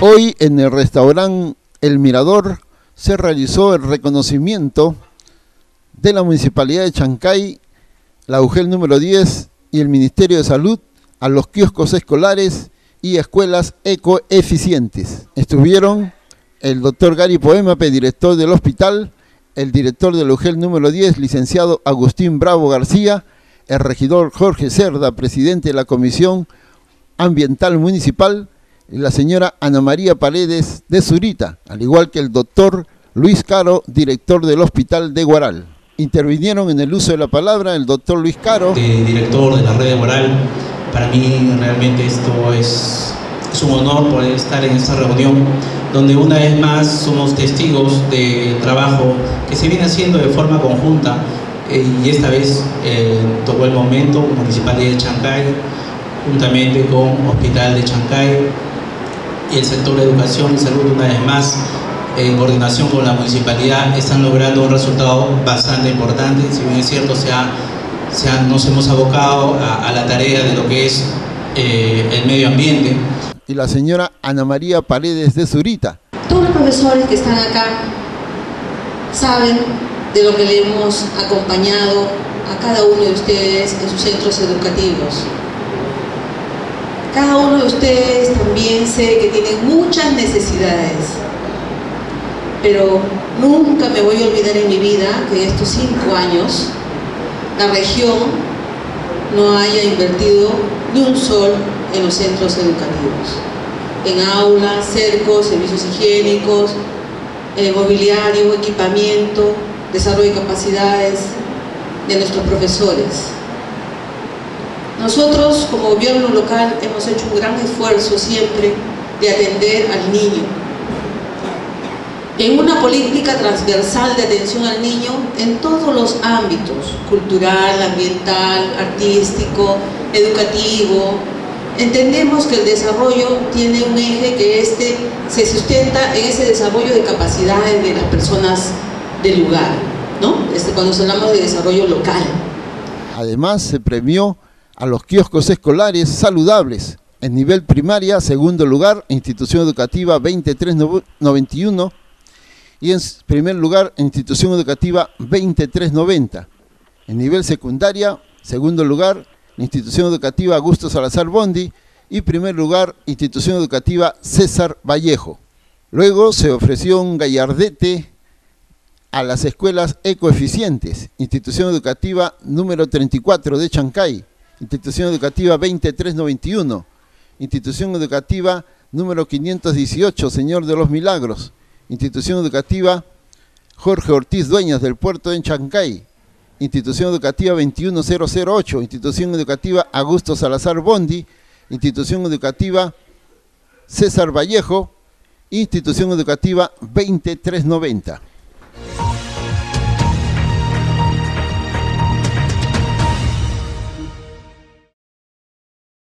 Hoy en el restaurante El Mirador se realizó el reconocimiento de la Municipalidad de Chancay, la UGEL número 10 y el Ministerio de Salud a los kioscos escolares y escuelas ecoeficientes. Estuvieron el doctor Gary Poemape, director del hospital, el director del UGEL número 10, licenciado Agustín Bravo García, el regidor Jorge Cerda, presidente de la Comisión Ambiental Municipal, la señora Ana María Paredes de Zurita, al igual que el doctor Luis Caro, director del Hospital de Guaral. Intervinieron en el uso de la palabra el doctor Luis Caro. director de la red de Guaral, para mí realmente esto es, es un honor poder estar en esta reunión donde una vez más somos testigos del trabajo que se viene haciendo de forma conjunta eh, y esta vez eh, tocó el momento Municipalidad de Chancay juntamente con Hospital de Chancay y el sector de educación y salud una vez más en coordinación con la municipalidad están logrando un resultado bastante importante, si bien es cierto se nos hemos abocado a, la tarea de lo que es eh, el medio ambiente. Y la señora Ana María Paredes de Zurita. Todos los profesores que están acá saben de lo que le hemos acompañado a cada uno de ustedes en sus centros educativos. Cada uno de ustedes también sé que tienen muchas necesidades, pero nunca me voy a olvidar en mi vida que en estos cinco años la región no haya invertido ni un sol en los centros educativos, en aulas, cercos, servicios higiénicos, eh, mobiliario, equipamiento, desarrollo de capacidades de nuestros profesores. Nosotros como gobierno local hemos hecho un gran esfuerzo siempre de atender al niño. En una política transversal de atención al niño en todos los ámbitos, cultural, ambiental, artístico, educativo, entendemos que el desarrollo tiene un eje que este se sustenta en ese desarrollo de capacidades de las personas del lugar, ¿no? Este, cuando hablamos de desarrollo local. Además se premió a los kioscos escolares saludables. En nivel primaria, segundo lugar, institución educativa 2391 y en primer lugar, institución educativa 2390. En nivel secundaria, segundo lugar, institución educativa Augusto Salazar Bondi y primer lugar, institución educativa César Vallejo. Luego se ofreció un gallardete a las escuelas ecoeficientes, institución educativa número 34 de Chancay, institución educativa 20391, institución educativa número 518, Señor de los Milagros, institución educativa Jorge Ortiz Dueñas del puerto de Chancay, institución educativa 21008, institución educativa Augusto Salazar Bondi, institución educativa César Vallejo, institución educativa 20390.